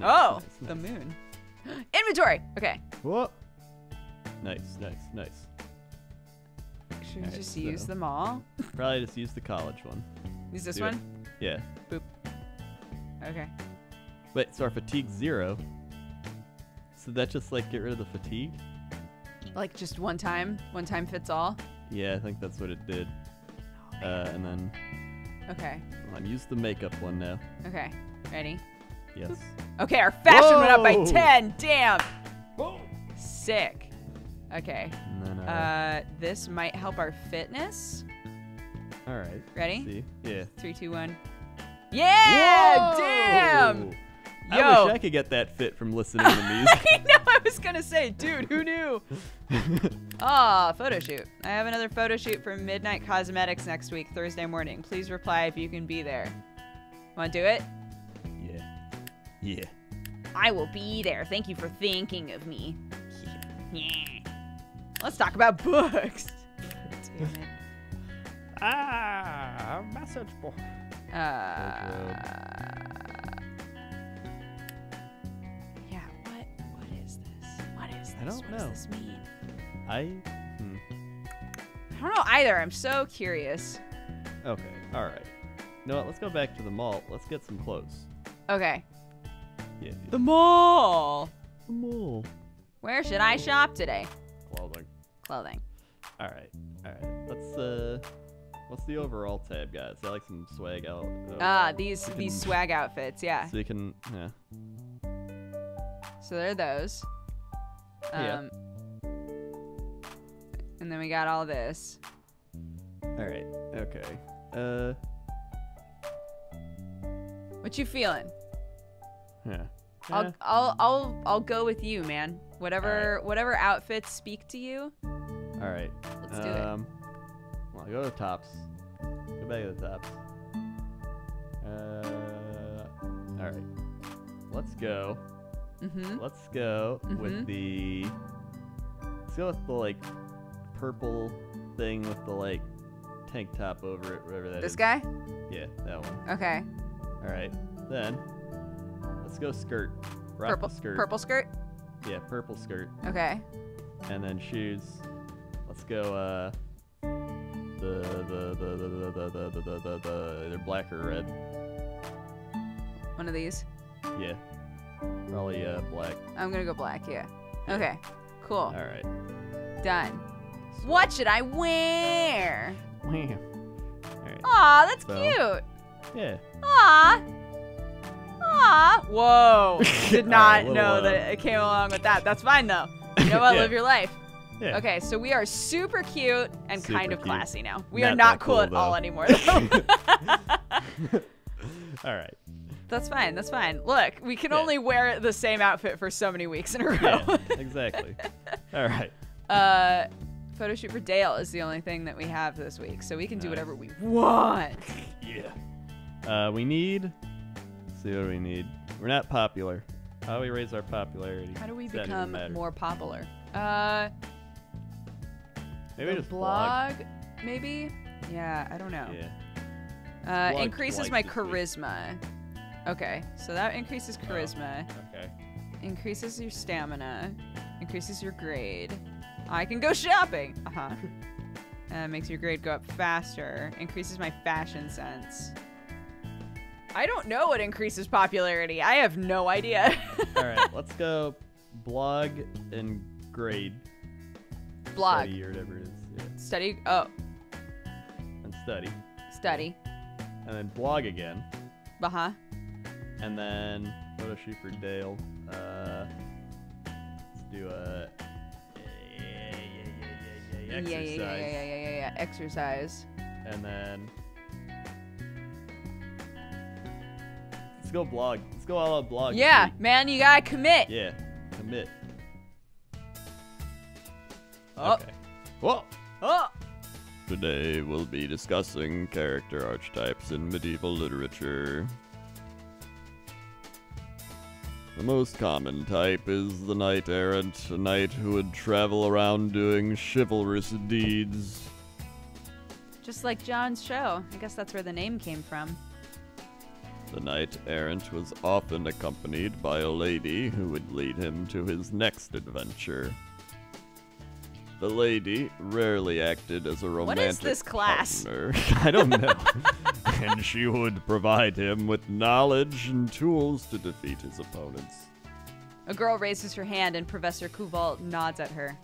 oh, nice, the nice. moon. Inventory. Okay. Whoa. Nice, nice, nice. Should we Alright, just use them all? Probably just use the college one. Use this Do it. one? Yeah. Okay. Wait, so our fatigue zero. So that just like get rid of the fatigue? Like just one time? One time fits all? Yeah, I think that's what it did. Uh, and then Okay. on, use the makeup one now. Okay. Ready? Yes. Okay, our fashion went up by 10. Damn. Boom. Sick. Okay. Then uh, Uh, this might help our fitness. all right. Ready? See? Yeah. Three, two, one. Yeah! Damn! Whoa! I wish I could get that fit from listening to music. I know. I was gonna say, dude, who knew? Ah, photo shoot. I have another photo shoot for Midnight Cosmetics next week, Thursday morning. Please reply if you can be there. Want to do it? Yeah. I will be there. Thank you for thinking of me. Yeah. Let's talk about books. Damn it. Ah, a message board. Uh, yeah. What? What is this? What is this? I don't what know. does this mean? I. Hmm. I don't know either. I'm so curious. Okay. All right. You know what? Let's go back to the mall. Let's get some clothes. Okay. Yeah. The mall. The mall. Where should I shop today? Clothing. Clothing. All right. All right. Let's uh. What's the overall tab, guys? I like some swag out. uh, Ah, these we these swag outfits. Yeah. So you can. Yeah. So there are those. Yeah. Um, and then we got all this. All right. Okay. Uh. What you feeling? Yeah. I'll, Eh, I'll I'll I'll go with you, man. Whatever whatever outfits speak to you. all right. Let's do it. Um. Well, go to the tops. Go back to the tops. Uh. All right. Let's go. Mm-hmm. Let's go Mhm. with the. Let's go with the like purple thing with the like tank top over it, whatever that is. This guy? Yeah, that one. Okay. All right. Then let's go skirt. Rock Purple skirt. purple skirt? Yeah, purple skirt. Okay. And then shoes. Let's go. Uh. The the the the the the the the the, the, the they're black or red. One of these. Yeah. Probably uh black. I'm gonna go black, yeah. Okay. Cool. All right. Done. What should I wear? Wham. All right. Aw, that's So- cute. Yeah. Aw. Aw. Whoa. Did not right, know uh, that it came along with that. That's fine though. You know what? Yeah. Live your life. Yeah. Okay, so we are super cute and kind Super of cute. classy now. We Not are not cool, cool, at all anymore. All right. that's fine. That's fine. Look, we can Yeah. only wear the same outfit for so many weeks in a row. Yeah. exactly. All right. uh, photo shoot for Dale is the only thing that we have this week, so we can do Nice. whatever we want. Yeah. Uh, we need. See what we need. We're not popular. How do we raise our popularity? How do we Does become more popular? Uh, Maybe just blog. blog, maybe. Yeah, I don't know. Yeah. Uh, increases my charisma. Okay, so that increases Oh. charisma, Okay. increases your stamina, increases your grade. I can go shopping. Uh huh. uh, makes your grade go up faster. Increases my fashion sense. I don't know what increases popularity. I have no idea. All right. Let's go. Blog and grade. Blog, Study or whatever it is. Yeah. study. Oh, And study. study. And then blog again. Uh huh. And then photo shoot for Dale. Uh, let's do a. Yeah, yeah, yeah, yeah, yeah, Yeah, yeah, exercise. yeah, yeah, yeah, yeah, yeah. Exercise. And then go blog. Let's go all out blog. Yeah, man, you gotta commit. Yeah. Commit. Oh. Okay. Whoa. Oh. Today we'll be discussing character archetypes in medieval literature. The most common type is the knight errant, a knight who would travel around doing chivalrous deeds. Just like John's show. I guess that's where the name came from. The knight errant was often accompanied by a lady who would lead him to his next adventure. The lady rarely acted as a romantic is this class? partner. I don't know. and she would provide him with knowledge and tools to defeat his opponents. A girl raises her hand and Professor Kuvalt nods at her.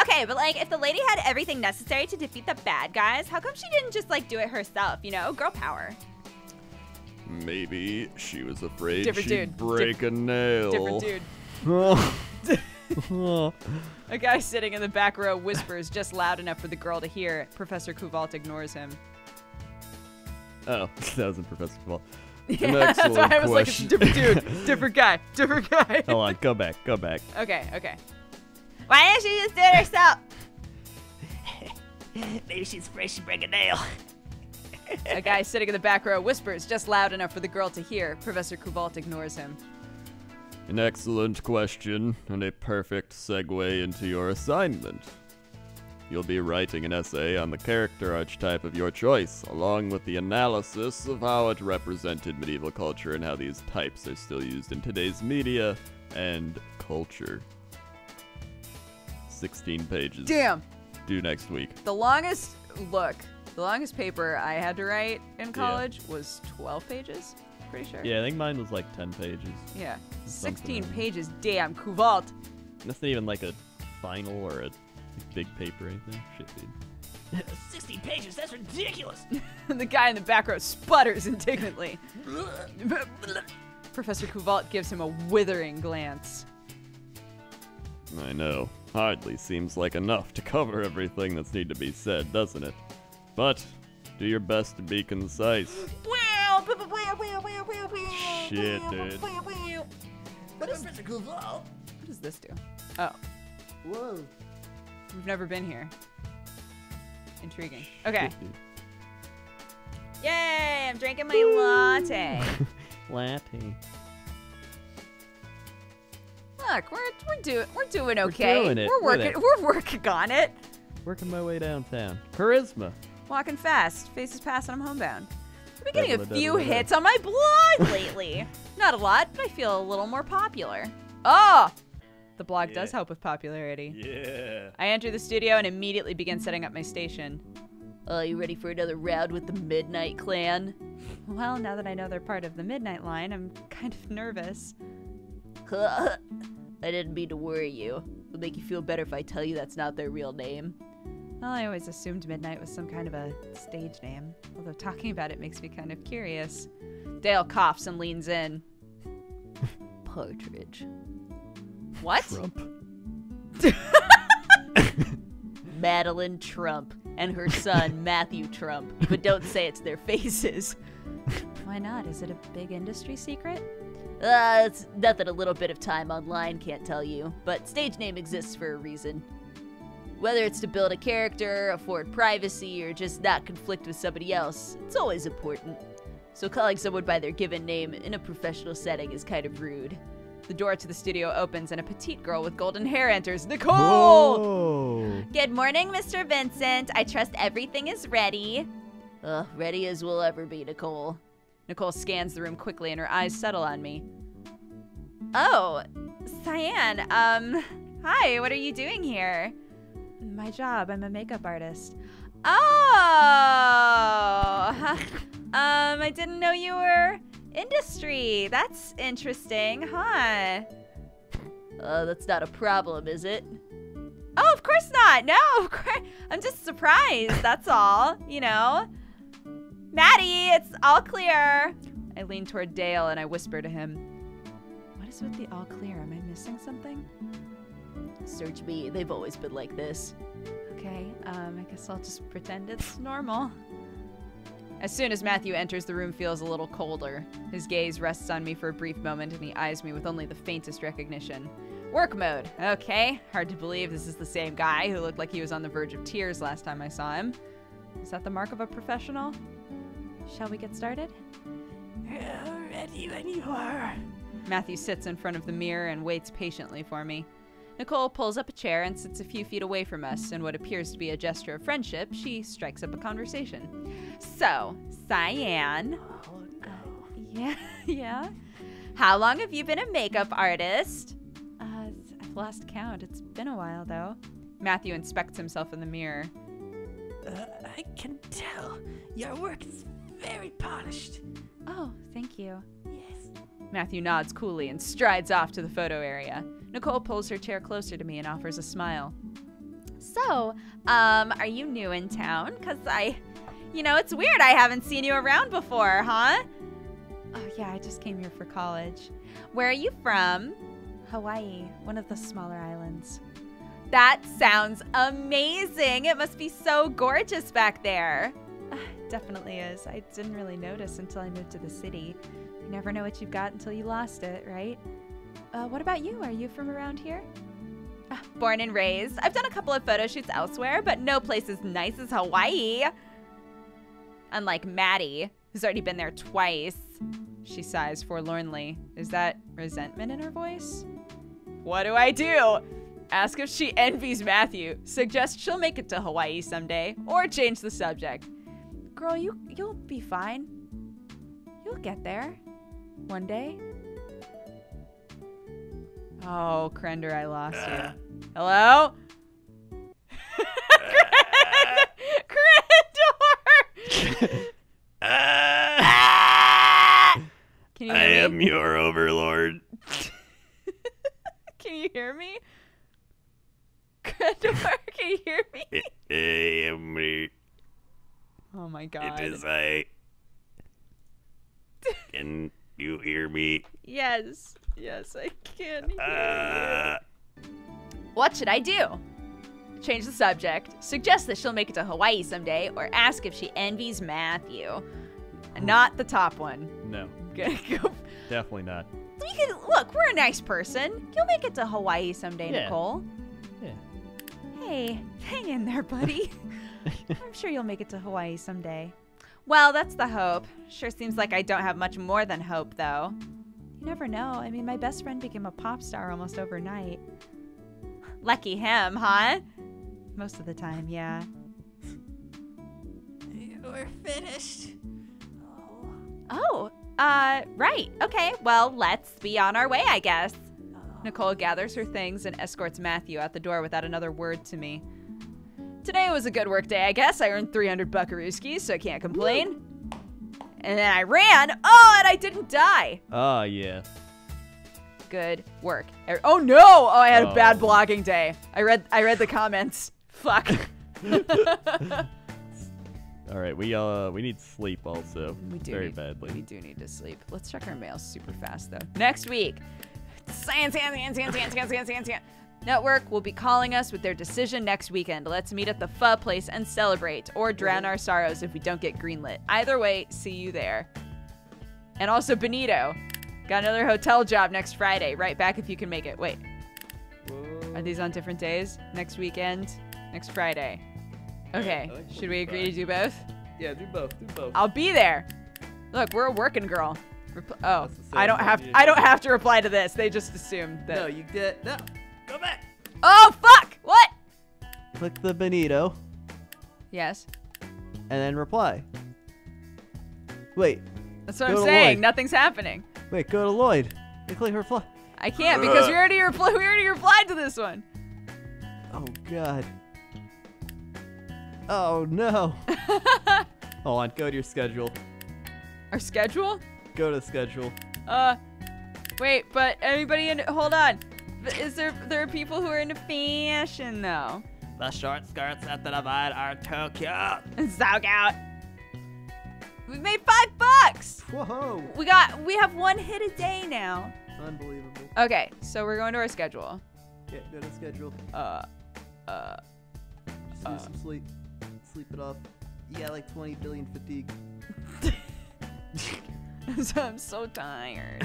Okay, but like, if the lady had everything necessary to defeat the bad guys, how come she didn't just like do it herself? You know, girl power. Maybe she was afraid Different she'd dude. break a nail. Different dude. A guy sitting in the back row whispers just loud enough for the girl to hear. Professor Kuvalt ignores him. Oh, that wasn't Professor Paul. Yeah, that's why I was like, a different dude, different guy, different guy. Hold on, go back, go back. Okay, okay. Why didn't she just do it herself? Maybe she's afraid she'd break a nail. A guy sitting in the back row whispers just loud enough for the girl to hear. Professor Kuvalt ignores him. An excellent question and a perfect segue into your assignment. You'll be writing an essay on the character archetype of your choice, along with the analysis of how it represented medieval culture and how these types are still used in today's media and culture. 16 pages. Damn. Due next week. The longest look, the longest paper I had to write in college was 12 pages. Pretty sure. Yeah, I think mine was like 10 pages. Yeah. 16 like pages. Damn, Kuvalt. That's not even like a final or a big paper or anything. Shit, dude. 16 pages, that's ridiculous. the guy in the back row sputters indignantly. Professor Kuvalt gives him a withering glance. I know. Hardly seems like enough to cover everything that's need to be said, doesn't it? But do your best to be concise. Shit, dude. What is Mr. Kuvalt? What does this do? Oh, Whoa. we've never been here. Intriguing. Okay. Yay, I'm drinking my latte. Latte. Look, we're we're doing we're doing okay. We're, doing it. We're We're working we're working on it. Working my way downtown. Charisma. Walking fast, faces past, and I'm homebound. I've been getting a few hits on my blog lately. Not a lot, but I feel a little more popular. Oh! The blog does help with popularity. Yeah. I enter the studio and immediately begin setting up my station. Oh, you ready for another round with the Midnight Clan? Well, now that I know they're part of the Midnight Line, I'm kind of nervous. I didn't mean to worry you. It'll make you feel better if I tell you that's not their real name. Well, I always assumed Midnight was some kind of a stage name, although talking about it makes me kind of curious. Dale coughs and leans in. Partridge. What? Trump. Madeline Trump and her son Matthew Trump, but don't say it's their faces. Why not? Is it a big industry secret? Uh, it's nothing a little bit of time online can't tell you, but stage name exists for a reason. Whether it's to build a character, afford privacy, or just not conflict with somebody else, it's always important. So calling someone by their given name in a professional setting is kind of rude. The door to the studio opens and a petite girl with golden hair enters. Nicole! Oh. Good morning, Mr. Vincent. I trust everything is ready. Uh, ready as we'll ever be, Nicole. Nicole scans the room quickly and her eyes settle on me. Oh, Sian, um, hi, what are you doing here? My job, I'm a makeup artist. Oh, um, I didn't know you were industry. That's interesting, huh? Uh, that's not a problem, is it? Oh, of course not. No, of course. I'm just surprised. That's all. You know. Maddie, it's all clear. I lean toward Dale and I whisper to him, What is with the all clear? Am I missing something? Search me. They've always been like this. Okay, um, I guess I'll just pretend it's normal. As soon as Matthew enters, the room feels a little colder. His gaze rests on me for a brief moment and he eyes me with only the faintest recognition. Work mode. Okay, hard to believe this is the same guy who looked like he was on the verge of tears last time I saw him. Is that the mark of a professional? Shall we get started? Ready when you are. Matthew sits in front of the mirror and waits patiently for me. Nicole pulls up a chair and sits a few feet away from us. In what appears to be a gesture of friendship, she strikes up a conversation. So, Sian. Oh no. Yeah, yeah. How long have you been a makeup artist? Uh, I've lost count. It's been a while though. Matthew inspects himself in the mirror. Uh, I can tell. Your work is very polished. Oh, thank you. Yes. Matthew nods coolly and strides off to the photo area. Nicole pulls her chair closer to me and offers a smile. So, um, are you new in town? Cause I, you know, it's weird. I haven't seen you around before, huh? Oh, yeah, I just came here for college. Where are you from? Hawaii, one of the smaller islands. That sounds amazing. It must be so gorgeous back there. Definitely is. I didn't really notice until I moved to the city. You never know what you've got until you lost it, right? Uh, what about you? Are you from around here? Ah, Born and raised. I've done a couple of photo shoots elsewhere, but no place as nice as Hawaii. Unlike Maddie, who's already been there twice. She sighs forlornly. Is that resentment in her voice? What do I do? Ask if she envies Matthew. Suggest she'll make it to Hawaii someday, or change the subject. Girl, you you'll be fine. You'll get there. One day. Oh, Crendor, I lost you. Ah. Hello? Crendor! Ah. Can you I hear am me? your overlord. Can you hear me? Crendor, can you hear me? I am me. Oh my god. It is I. Can you hear me? Yes. Yes, I can hear Uh, What should I do? Change the subject. Suggest that she'll make it to Hawaii someday, or ask if she envies Matthew. Not the top one. no, definitely not. You can look. We're a nice person. You'll make it to Hawaii someday, Yeah. Nicole. Yeah. Hey, Hang in there, buddy. I'm sure you'll make it to Hawaii someday. Well, that's the hope. Sure seems like I don't have much more than hope, though. You never know. I mean, my best friend became a pop star almost overnight. Lucky him, huh? Most of the time, yeah. We're finished. Oh. Oh, uh, right. Okay, well, let's be on our way, I guess. Nicole gathers her things and escorts Matthew out the door without another word to me. Today was a good work day, I guess. I earned 300 buckarooskies, so I can't complain. And then I ran. Oh, and I didn't die. Ah, yeah. Good work. Er- Oh no! Oh, I had a bad Oh. blogging day. I read I read the comments. Fuck. All right, we uh we need sleep also. We do very need- badly. We do need to sleep. Let's check our mail super fast though. Next week, Science, science, science, science, science, science, science, science, science. Network will be calling us with their decision next weekend. Let's meet at the pho place and celebrate, or drown our sorrows if we don't get greenlit. Either way, see you there. And also Benito, got another hotel job next Friday. Right back if you can make it. Wait, are these on different days? Next weekend, next Friday. Okay, think should we agree to do both? Yeah, do both. Do both. I'll be there. Look, we're a working girl. Repl- oh, I don't have I don't have to reply to this. They just assumed that. No, you get no. Go back. Oh fuck! What? Click the Benito Yes, and then reply. Wait, that's what Go I'm saying. Lloyd. Nothing's happening. wait, go to Lloyd. And click reply. I can't because we already repl- we already replied to this one. Oh god. Oh no. Hold on, go to your schedule. Our schedule? Go to schedule. Uh, wait, but anybody in? Hold on. Th- Is there there are people who are into fashion though? The short skirts at the divide are too cute. Zog out. We made five bucks. Whoa. We got we have one hit a day now. Unbelievable. Okay, so we're going to our schedule. Yeah, go to schedule. Uh, uh. Just do Uh. some sleep. Sleep it off. You got like 20 billion fatigue. so I'm so tired.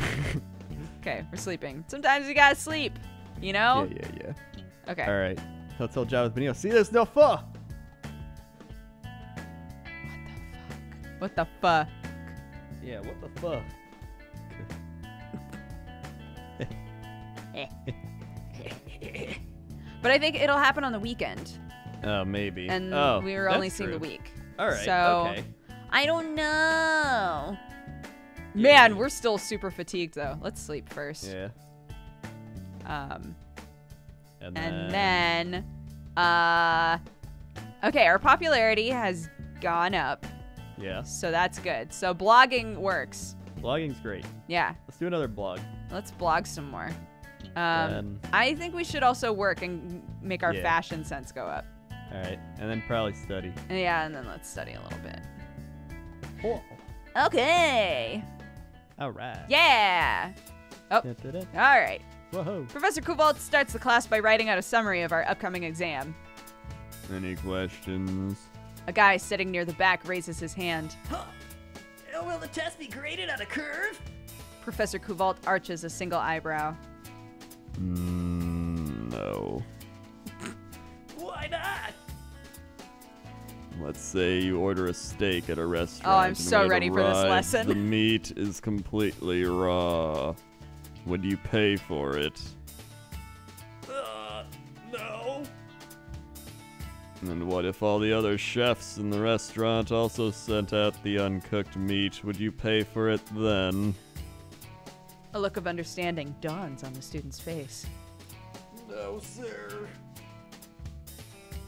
okay, we're sleeping. Sometimes you gotta sleep, you know? Yeah, yeah, yeah. Okay. All right. Hotel tell with Benito. See, there's no pho. What the fuck? Yeah, what the fuck? But I think it'll happen on the weekend, Oh, maybe. and oh, we were only seeing the week. All right. So- okay. I don't know. Man, we're still super fatigued though. Let's sleep first. Yeah. Um, And, and then, uh, okay, our popularity has gone up, yeah, so that's good. So blogging works. blogging's great. Yeah, Let's do another blog. let's blog some more. Um, Then- I think we should also work and make our Yeah. fashion sense go up. All right, and then probably study. Yeah, and then let's study a little bit. Okay. All right. Yeah. Oh. Da-da-da. All right. Whoa. Professor Kuvalt starts the class by writing out a summary of our upcoming exam. Any questions? A guy sitting near the back raises his hand. Huh. Uh, Will the test be graded on a curve? Professor Kuvalt arches a single eyebrow. Mm, no. Why not? Let's say you order a steak at a restaurant. Oh, I'm so when it ready for this lesson. The meat is completely raw. Would you pay for it? Uh, no. And what if all the other chefs in the restaurant also sent out the uncooked meat? Would you pay for it then? A look of understanding dawns on the student's face. No, sir.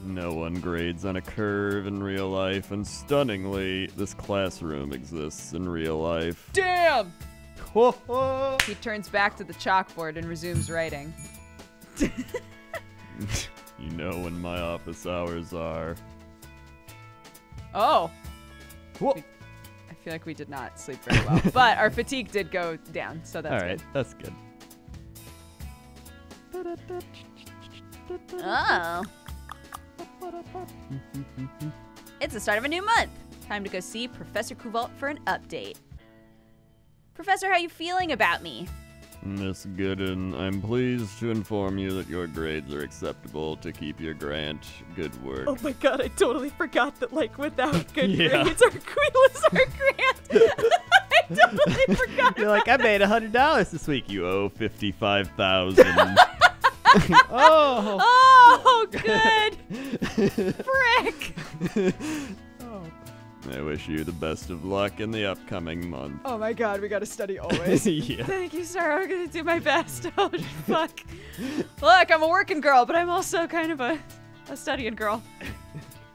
No one grades on a curve in real life, and stunningly, this classroom exists in real life. Damn! Ho ho! He turns back to the chalkboard and resumes writing. you know when my office hours are. Oh, Whoa. I feel like we did not sleep very well, but our fatigue did go down, so that's All right, good. that's good. Oh. It's the start of a new month. Time to go see Professor Kuvalt for an update. Professor, how are you feeling about me? Miss Goodin, I'm pleased to inform you that your grades are acceptable to keep your grant. Good work. Oh my god, I totally forgot that, like, without good Yeah. grades, our Queen was our grant. I totally forgot. You're like, I made a hundred dollars this week. You owe fifty-five thousand. oh. Oh, good. Frick. I wish you the best of luck in the upcoming month. Oh my god, we gotta study always. yeah. Thank you, sir. I'm gonna do my best. Oh, fuck. Look, I'm a working girl, but I'm also kind of a, a studying girl.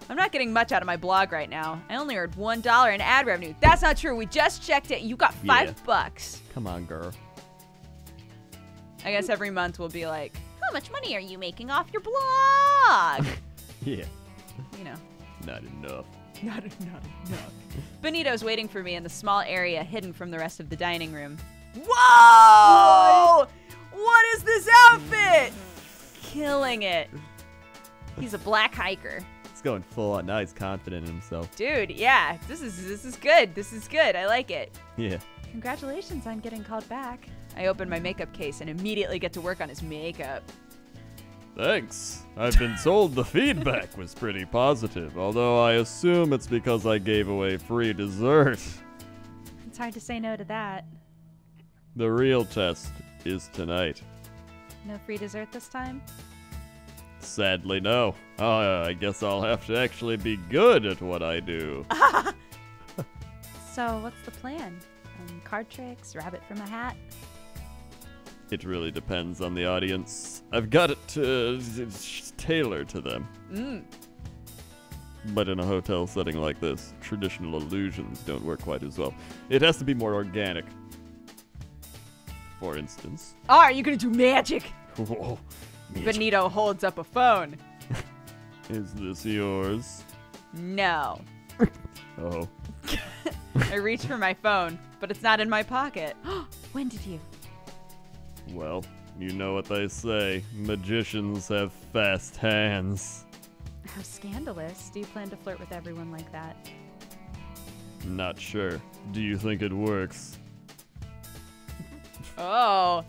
I'm not getting much out of my blog right now. I only earned one dollar in ad revenue. That's not true. We just checked it. You got five Yeah. bucks. Come on, girl. I guess every month we'll be like, How much money are you making off your blog? Yeah. you know, Not enough. not not enough. Benito's waiting for me in the small area hidden from the rest of the dining room. Whoa! What is this outfit? Killing it. He's a black hiker. He's going full on. Now he's confident in himself. Dude, yeah, this is this is good. This is good. I like it. Yeah. Congratulations on getting called back. I open my makeup case and immediately get to work on his makeup. Thanks. I've been told the feedback was pretty positive, although I assume it's because I gave away free dessert. It's hard to say no to that. The real test is tonight. No free dessert this time? Sadly, no. Oh, I guess I'll have to actually be good at what I do. So, what's the plan? Um, card tricks, rabbit from a hat? It really depends on the audience. I've got it to tailor to them. Mm. But in a hotel setting like this, traditional illusions don't work quite as well. It has to be more organic. For instance. Oh, are you gonna do magic? Whoa. Benito holds up a phone. Is this yours? No. Oh. I reach for my phone, but it's not in my pocket. when did you? Well, you know what they say. Magicians have fast hands. How scandalous. Do you plan to flirt with everyone like that? Not sure. Do you think it works? Oh,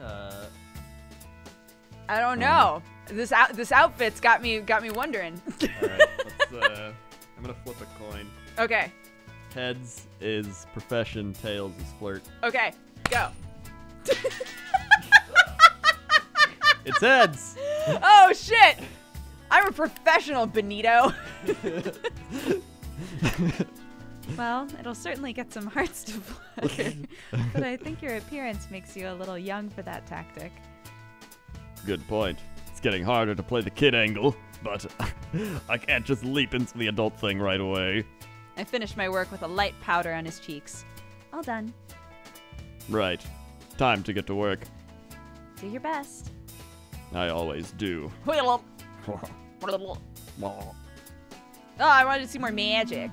Uh, I don't know. This out this outfit's got me got me wondering. Alright, let's, uh, I'm gonna flip a coin. okay, Heads is profession, tails is flirt. okay, go. It's heads! Oh shit! I'm a professional, Benito. Well, it'll certainly get some hearts to flutter. but I think your appearance makes you a little young for that tactic. Good point. It's getting harder to play the kid angle, but I can't just leap into the adult thing right away. I finish my work with a light powder on his cheeks. All done. Right. Time to get to work. Do your best. I always do. Oh, I wanted to see more magic.